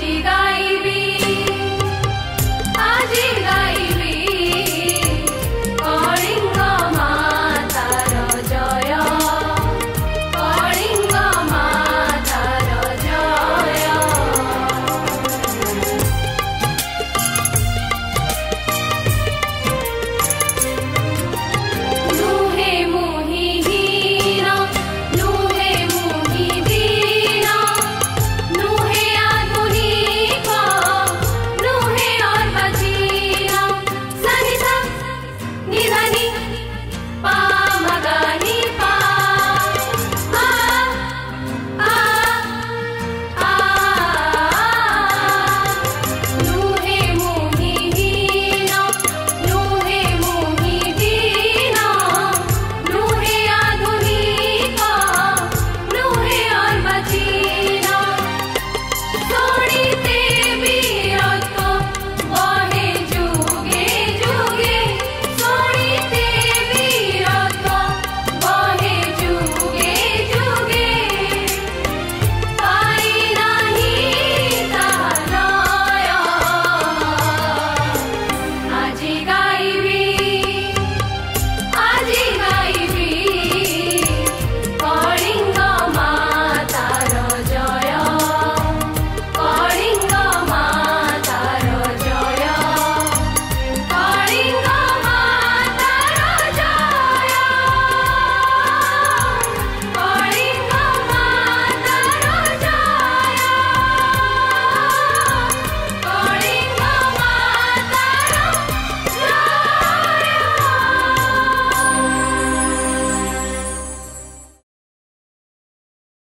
시간